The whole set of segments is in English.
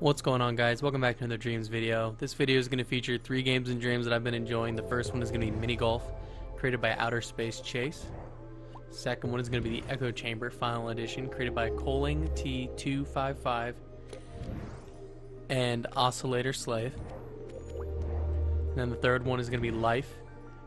What's going on guys? Welcome back to another Dreams video. This video is going to feature three games in Dreams that I've been enjoying. The first one is going to be Mini Golf, created by Outer Space Chase. Second one is going to be the Echo Chamber Final Edition, created by Coling T255 and Oscillator Slave. And then the third one is going to be Life,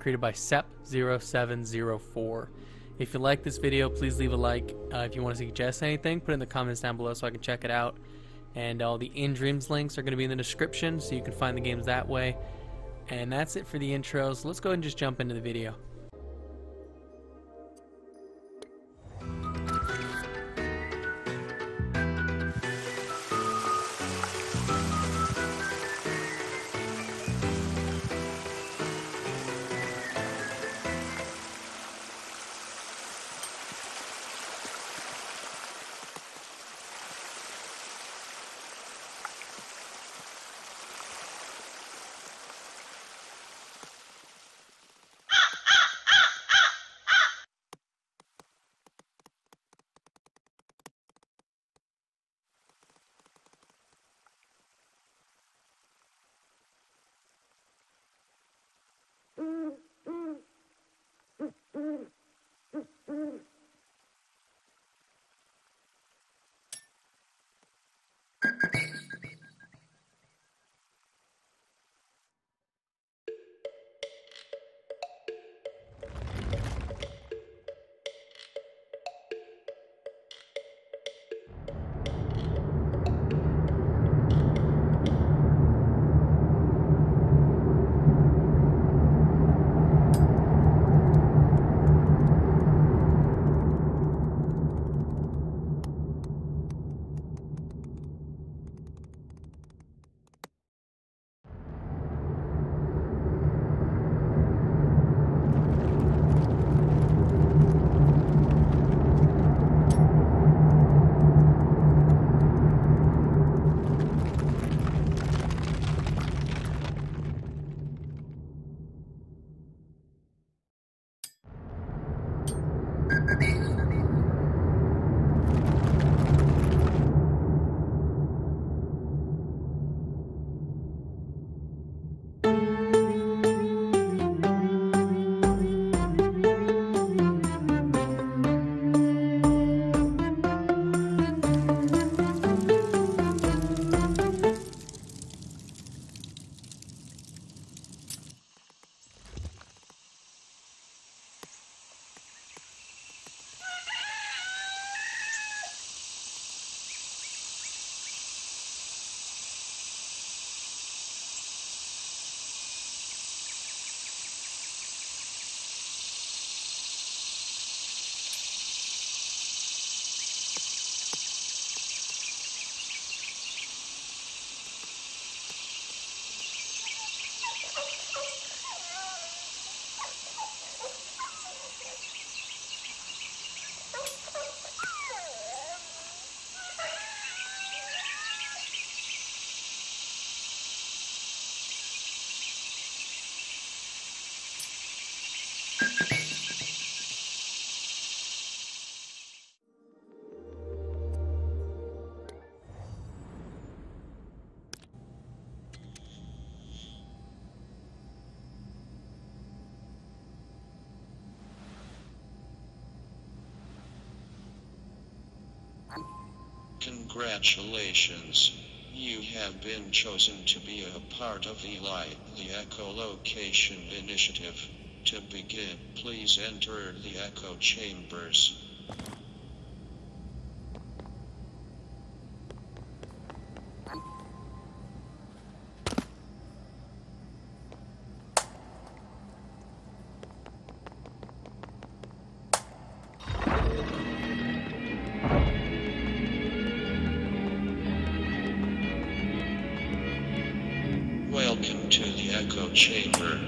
created by SEP0704. If you like this video, please leave a like. Uh, if you want to suggest anything, put it in the comments down below so I can check it out. And all the Indreams links are going to be in the description, so you can find the games that way. And that's it for the intros. Let's go ahead and just jump into the video. Congratulations. You have been chosen to be a part of ELI, the Echolocation Initiative. To begin, please enter the echo chambers. Welcome to the echo chamber.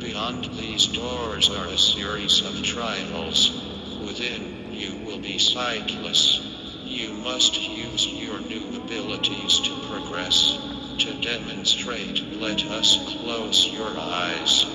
Beyond these doors are a series of trials. Within, you will be sightless. You must use your new abilities to progress. To demonstrate, let us close your eyes.